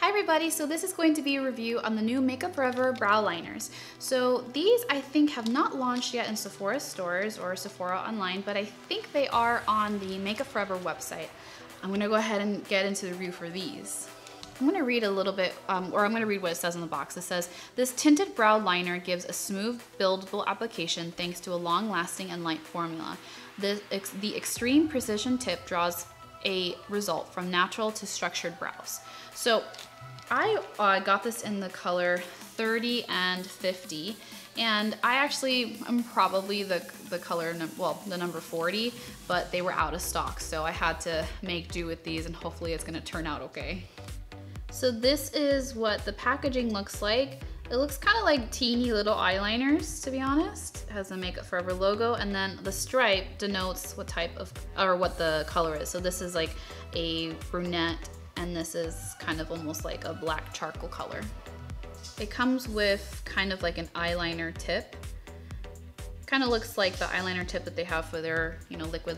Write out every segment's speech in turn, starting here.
Hi everybody, so this is going to be a review on the new Make Up For Ever brow liners. So these I think have not launched yet in Sephora stores or Sephora online, but I think they are on the Make Up For Ever website. I'm gonna go ahead and get into the review for these. I'm gonna read a little bit, um, or I'm gonna read what it says on the box. It says, this tinted brow liner gives a smooth, buildable application thanks to a long-lasting and light formula. The, ex the extreme precision tip draws a result from natural to structured brows. So I uh, got this in the color 30 and 50 and I actually am probably the, the color, well, the number 40, but they were out of stock. So I had to make do with these and hopefully it's gonna turn out okay. So this is what the packaging looks like. It looks kind of like teeny little eyeliners, to be honest. It has a Make Up For Ever logo, and then the stripe denotes what type of, or what the color is. So this is like a brunette, and this is kind of almost like a black charcoal color. It comes with kind of like an eyeliner tip. Kind of looks like the eyeliner tip that they have for their, you know, liquid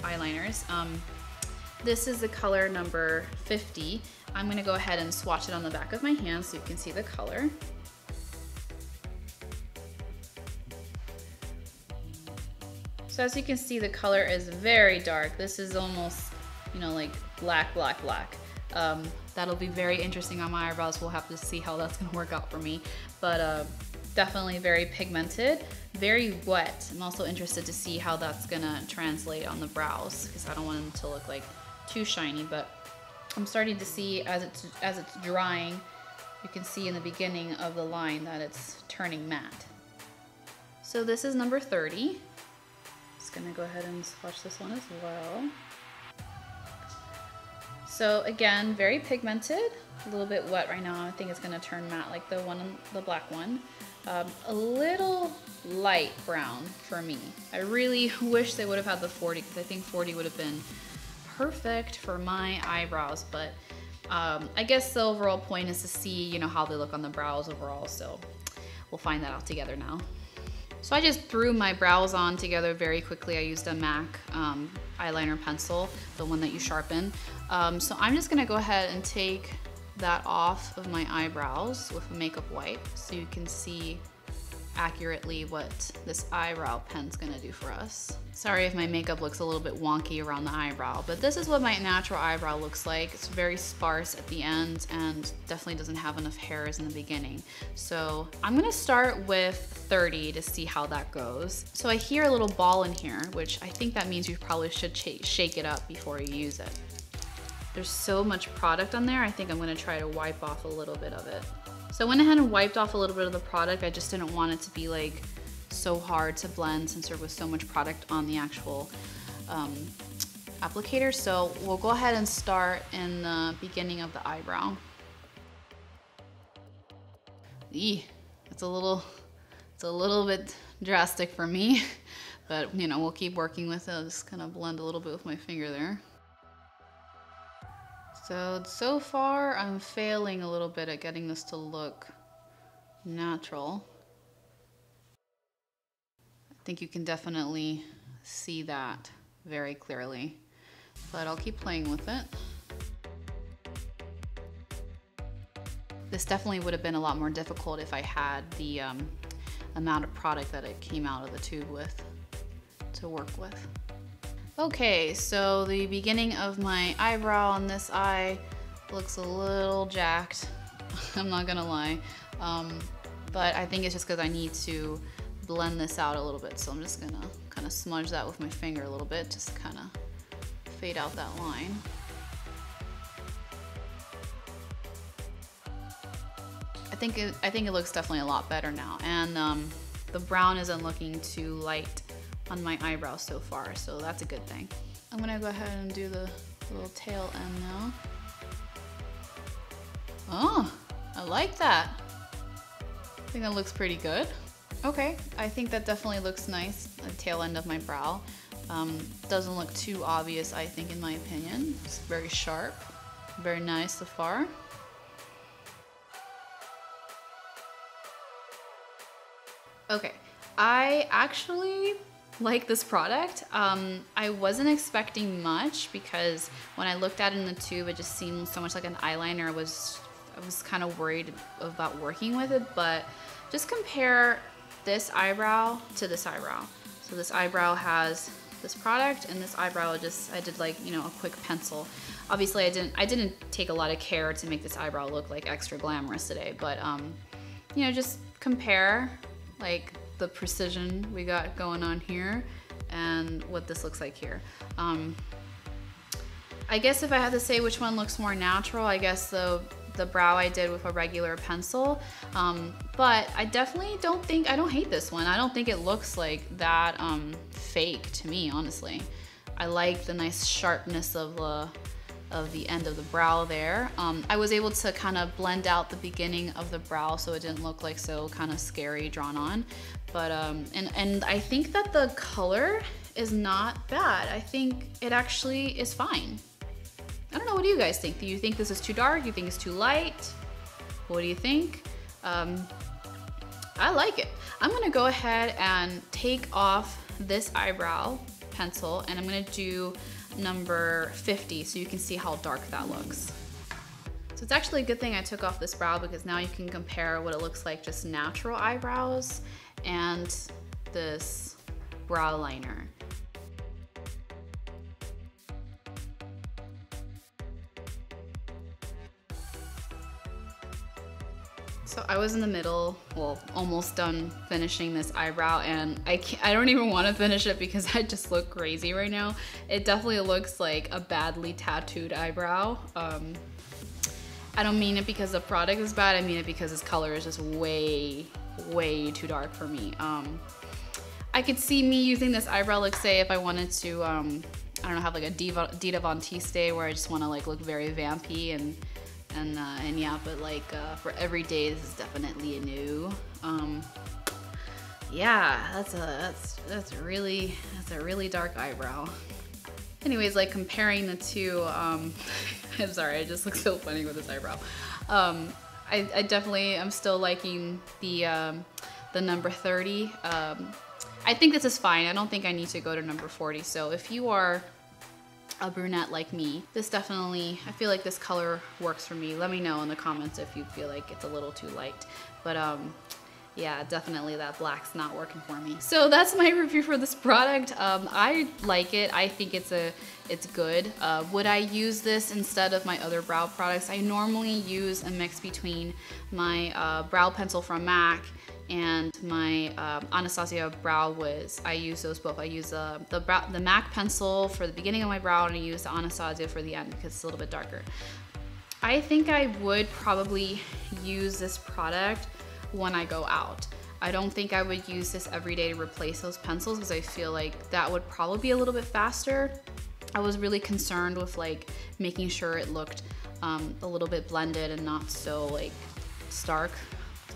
eyeliners. Um, this is the color number 50. I'm gonna go ahead and swatch it on the back of my hand so you can see the color. So as you can see, the color is very dark. This is almost, you know, like black, black, black. Um, that'll be very interesting on my eyebrows. We'll have to see how that's gonna work out for me. But uh, definitely very pigmented, very wet. I'm also interested to see how that's gonna translate on the brows because I don't want them to look like too shiny, but I'm starting to see as it's, as it's drying, you can see in the beginning of the line that it's turning matte. So this is number 30 gonna go ahead and swatch this one as well. So again, very pigmented, a little bit wet right now. I think it's gonna turn matte like the one, the black one. Um, a little light brown for me. I really wish they would have had the 40 because I think 40 would have been perfect for my eyebrows, but um, I guess the overall point is to see, you know, how they look on the brows overall. So we'll find that out together now. So I just threw my brows on together very quickly. I used a MAC um, eyeliner pencil, the one that you sharpen. Um, so I'm just gonna go ahead and take that off of my eyebrows with a makeup wipe so you can see accurately what this eyebrow pen's gonna do for us. Sorry if my makeup looks a little bit wonky around the eyebrow, but this is what my natural eyebrow looks like. It's very sparse at the end and definitely doesn't have enough hairs in the beginning. So I'm gonna start with 30 to see how that goes. So I hear a little ball in here, which I think that means you probably should shake it up before you use it. There's so much product on there, I think I'm gonna try to wipe off a little bit of it. So I went ahead and wiped off a little bit of the product. I just didn't want it to be like so hard to blend since there was so much product on the actual um, applicator. So we'll go ahead and start in the beginning of the eyebrow. Eee, it's a little, it's a little bit drastic for me, but you know, we'll keep working with it. I'll just kind of blend a little bit with my finger there. So, so far I'm failing a little bit at getting this to look natural. I think you can definitely see that very clearly, but I'll keep playing with it. This definitely would have been a lot more difficult if I had the um, amount of product that it came out of the tube with to work with. Okay, so the beginning of my eyebrow on this eye looks a little jacked. I'm not gonna lie. Um, but I think it's just because I need to blend this out a little bit. So I'm just gonna kind of smudge that with my finger a little bit, just kind of fade out that line. I think it, I think it looks definitely a lot better now. And um, the brown isn't looking too light on my eyebrows so far, so that's a good thing. I'm gonna go ahead and do the little tail end now. Oh, I like that. I think that looks pretty good. Okay, I think that definitely looks nice, the tail end of my brow. Um, doesn't look too obvious, I think, in my opinion. It's very sharp, very nice so far. Okay, I actually like this product. Um, I wasn't expecting much because when I looked at it in the tube, it just seemed so much like an eyeliner. It was I was kind of worried about working with it, but just compare this eyebrow to this eyebrow. So this eyebrow has this product and this eyebrow just, I did like, you know, a quick pencil. Obviously I didn't, I didn't take a lot of care to make this eyebrow look like extra glamorous today, but um, you know, just compare like the precision we got going on here and what this looks like here. Um, I guess if I had to say which one looks more natural, I guess the the brow I did with a regular pencil. Um, but I definitely don't think, I don't hate this one. I don't think it looks like that um, fake to me, honestly. I like the nice sharpness of the of the end of the brow there. Um, I was able to kind of blend out the beginning of the brow so it didn't look like so kind of scary drawn on. But, um, and, and I think that the color is not bad. I think it actually is fine. I don't know, what do you guys think? Do you think this is too dark? Do you think it's too light? What do you think? Um, I like it. I'm gonna go ahead and take off this eyebrow pencil and I'm gonna do number 50 so you can see how dark that looks. So it's actually a good thing I took off this brow because now you can compare what it looks like just natural eyebrows and this brow liner. So I was in the middle, well, almost done finishing this eyebrow and I I don't even want to finish it because I just look crazy right now. It definitely looks like a badly tattooed eyebrow. Um, I don't mean it because the product is bad, I mean it because this color is just way, way too dark for me. Um, I could see me using this eyebrow, like say if I wanted to, um, I don't know, have like a Diva, Dita Von Teese where I just want to like look very vampy and and uh, and yeah, but like uh, for every day, this is definitely a new. Um, yeah, that's a that's that's really that's a really dark eyebrow. Anyways, like comparing the two, um, I'm sorry, I just look so funny with this eyebrow. Um, I, I definitely am still liking the um, the number 30. Um, I think this is fine. I don't think I need to go to number 40. So if you are a brunette like me. This definitely, I feel like this color works for me. Let me know in the comments if you feel like it's a little too light. But um, yeah, definitely that black's not working for me. So that's my review for this product. Um, I like it. I think it's a it's good. Uh, would I use this instead of my other brow products? I normally use a mix between my uh, brow pencil from MAC and my um, Anastasia Brow Wiz, I use those both. I use uh, the, brow, the MAC pencil for the beginning of my brow and I use the Anastasia for the end because it's a little bit darker. I think I would probably use this product when I go out. I don't think I would use this every day to replace those pencils because I feel like that would probably be a little bit faster. I was really concerned with like making sure it looked um, a little bit blended and not so like stark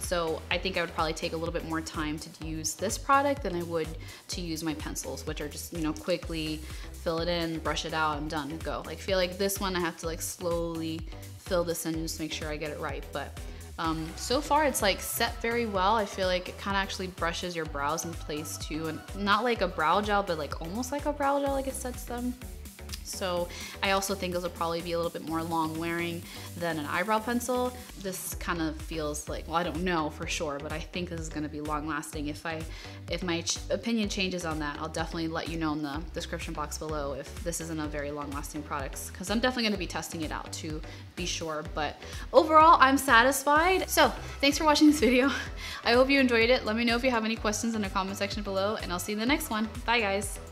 so I think I would probably take a little bit more time to use this product than I would to use my pencils, which are just, you know, quickly fill it in, brush it out, I'm done, go. Like feel like this one I have to like slowly fill this in and just make sure I get it right. But um, so far it's like set very well. I feel like it kind of actually brushes your brows in place too. And not like a brow gel, but like almost like a brow gel, like it sets them. So I also think this will probably be a little bit more long wearing than an eyebrow pencil. This kind of feels like, well, I don't know for sure, but I think this is gonna be long lasting. If I, if my ch opinion changes on that, I'll definitely let you know in the description box below if this isn't a very long lasting product, because I'm definitely gonna be testing it out to be sure. But overall, I'm satisfied. So thanks for watching this video. I hope you enjoyed it. Let me know if you have any questions in the comment section below, and I'll see you in the next one. Bye guys.